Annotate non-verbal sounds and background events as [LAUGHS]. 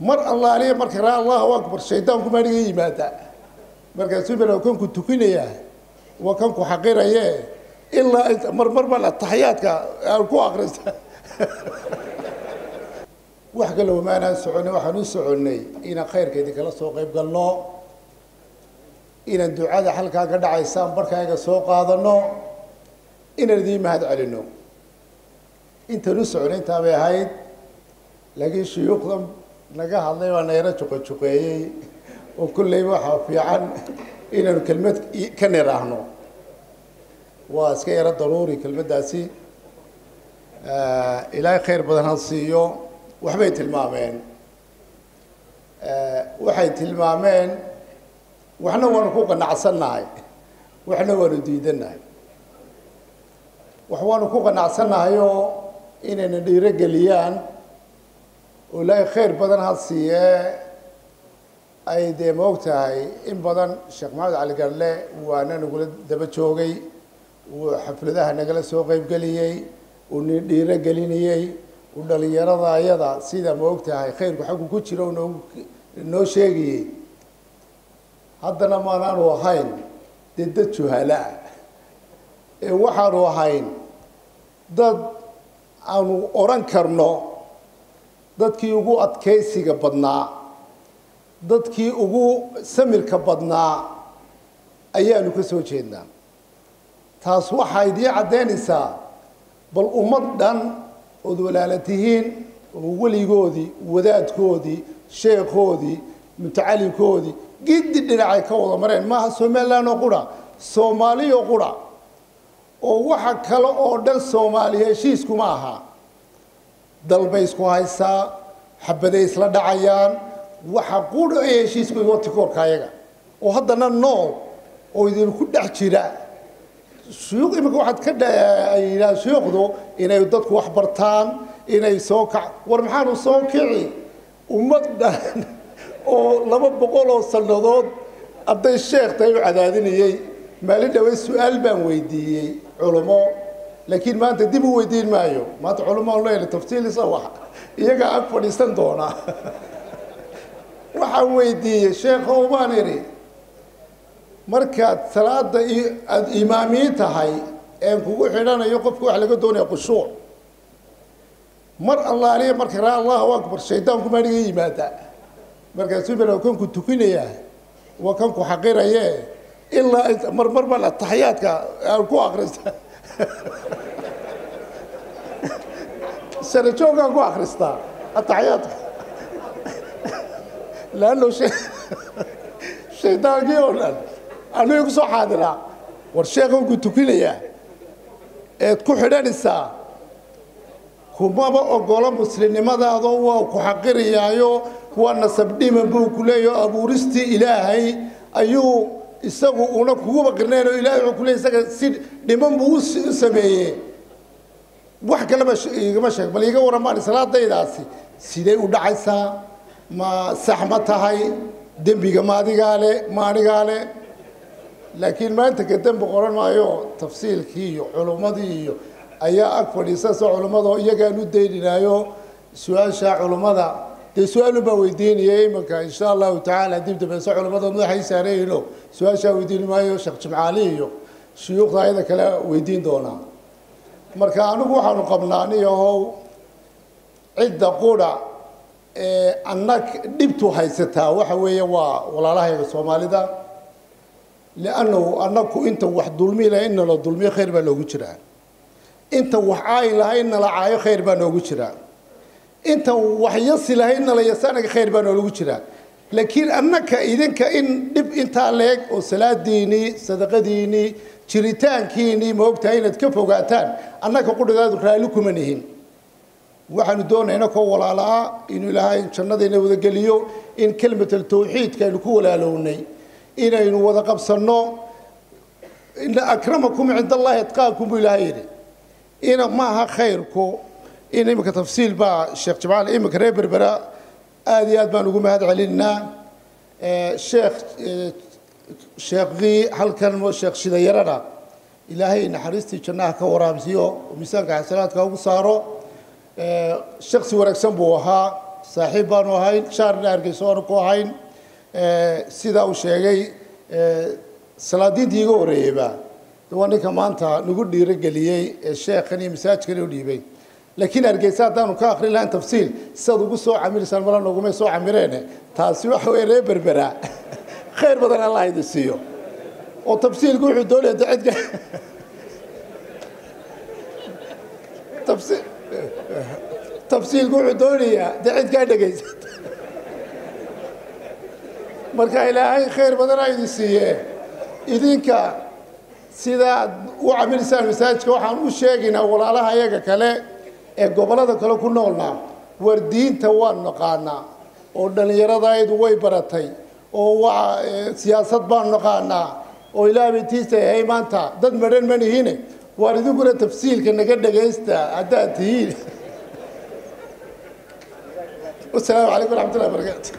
mar allaaliya marka raa allahu akbar shaydaanku maa dhiga yimaada. Markaasuu baa kanku tukinayaa waa kanku xaqiraye ilaa marmar baan ataxiyaadka aan ku akrista [LAUGHS] wax kalow maanaan soconay waxaan u soconnay inaan khayrka idinkala soo qayb galno inaan ducada halkaa ka dhacaysaan barkaaga soo qaadano inaan idiin mahad celino. Intaan u soconay intaa bay ahayd laakiin shuyuukhdan naga hadlay baa nayaro juqajuqeeyey oo kolleyba waxaa fiican inaanu kelmad ka niraahno. Waa iska yaro daruuri kelmaddaasi ilaahay khayr badan ha siiyo waxbay tilmaameen. Waxay tilmaameen waxna waanu ku qanacsannahay waxna waanu diidannahay. Wax waanu ku qanacsannahayoo inayna dhiiro geliyaan oo ilaahay khayr badan ha siiyee ay dee moog tahay in badan sheekh maxamed cali garle waana nagula daba joogay uu xafladaha nagala soo qeybgeliyey uu ni dhiiro gelinayey uu dhalinyarada ayada sida moog tahay khayrku xaggu ku jiro noo noo sheegayey. Haddana maanaanu ahayn dee dad juhalaa ee waxaanu ahayn dad aanu odhan karno dadkii ugu adkaysiga badnaa dadkii ugu samirka badnaa ayaanu ka soo jeednaa. Taas waxaa idiin caddaynaysaa bal ummad dhan ood walaala tihiin oo weligoodii wadaadkoodii sheekhoodii mutacalimkoodii giddi dhinacay ka wada mareen. Maaha somalilan oo qura soomaaliyo qura oo waxa kale oo dhan soomaaliya heshiiskuma aha dalbay isku haysaa xabaday isla dhacayaan waxa qudha ee heshiisku watikoorka ayaga. Oo haddana nool oo idinku dhex jira shuyuuq iminka waxaad ka dhayidhaha shuyuukhdu inay dadku wax bartaan inay soo kac war maxaanu soo kici? Ummad dhan [LAUGHS] oo laba boqol oo sannadood hadday sheekh tahay u cadaadinayey maalin dhawey su'aal baan weydiiyey culummo laakiin maanta dib u weydiin maayo. Maanta culummaan leeyahay tafsiilisa wax iyagaa ag fadhiisan doonaa. [LAUGHS] Waxaan weydiiyey sheekhow baan idhi markaad salaada aada imaamiin tahay een kugu xidhanayo qofka waxa laga doonaya khushuuc. Mar allaaliya marka allahu akbar shaydaanku maa dhiga yimaada. Markaasuu baa kanku tukinayaa waa kanku xaqiraye ilaa marmar baan ataxiyaadka aan ku akrista [LAUGHS] sanajoogaan ku akristaa ataxiyaadka laanno shaydaankii oo dhan anuga ku soo xaadiraa war sheekhanku tukinayaa eed ku xidhanaysaa kumaba ogolo muslimnimadaado waa ku xaqirayaayo waa nasab dhiman buu ku leeyaho abuuristii ilaahay ayuu isagu una kuguba qirnayn oo ilahay wuxuu ku leeyay isaga si dhiman buu u sameeyey wax kaleba igama sheeg bal iga warramaan salaadaydaasi siday u dhacaysaa ma sax ma tahay? Dembiga ma adigaa le ma anigaa le laakiin maanta ka dembi qoran maayo tafsiilkii iyo culummadii iyo ayaa ag fadhiisasa culummado iyagaan u dayninayo su'aasha culummada dee su'aalun baa weydiinaya imanka insha allahu tacaala dib dambayse culummada madaxay saarayno su'aashaa weydiin maayo sheekh jimcaali iyo shuyuukhda ayada kale weydiin doonaa marka anigu waxaanu qabnaa aniyahow cidda qura ee anag dhibtu haysataa waxa weeye waa walaalahayga soomaalida liannahu anaku inta wax dulmi laha in nala dulmiyo khayr baa noogu jiraa. Inta wax caayi laha in nala caayo khayr baa noogu jiraa. Inta wax yasi laha in nala yasaanaga khayr baa noogu jiraa laakiin annaka idinka in dhib intaa leeg oo salaadiinii sadaqadiinii jiritaankiinii maogtahay inaad ka fogaataan annaka qudhigaadu raalli kuma nihin. Waxaanu doonayna koo walaalaa inuu ilaahay jannadayna wadageliyo in kelmatal tawxiidka aynu ku walaalownay inaynu wada qabsanno akramakum cinda allahi atqaakum buu ilaahay yidhi. Ina maaha khayrku. In iminka tafsiil baa sheekh jamaal iminka reer berbera aada iyo aad baan ugu mahad celinaa. Sheekh sheekhii halkan sheekh shidayarana ilaahay naxariistii jannaha ka waraabsiyo miisaanka xasanaadka ugu saaro. Shaksi wanaagsan buu ahaa. Saaxiib baanu ahayn shaarna hargeysa aanu ku ahayn. Sidaa uu sheegay salaadiintii iga horreeyeyba waa ninka maanta nagu ee sheekhan iyo masaajkan u dhiibay laakiin hargeysa haddaanu ka akrin lahayn tafsiil sidaad ugu soo camilaysaan mala nogumay soo camireene taasi waxa weye ree berberaa [LAUGHS] khayr badan allah idin siiyo. Oo tafsiilku wuxuu doonaya de cidka. [LAUGHS] Tafsiil tafsiilku wuxuu doonayaa de cid kaa dhegaysata [LAUGHS] marka ilaahay khayr badan a idin siiye. Idinka sidaad u camilaysaan masaajidka waxaan u sheegaynaa walaalaha iyaga kale ee gobollada kale ku noolna war diinta waan oo dhallinyaradaydu way baratay oo waa siyaasad baan naqaanaa oo ilaah baytiisa yahay maanta dad madhan ma nihine waar idinkuna tafsiilka naga dhagaysta haddaad tihiin. [LAUGHS] Wasalaamu calaykum waraxmatullahi barakaatu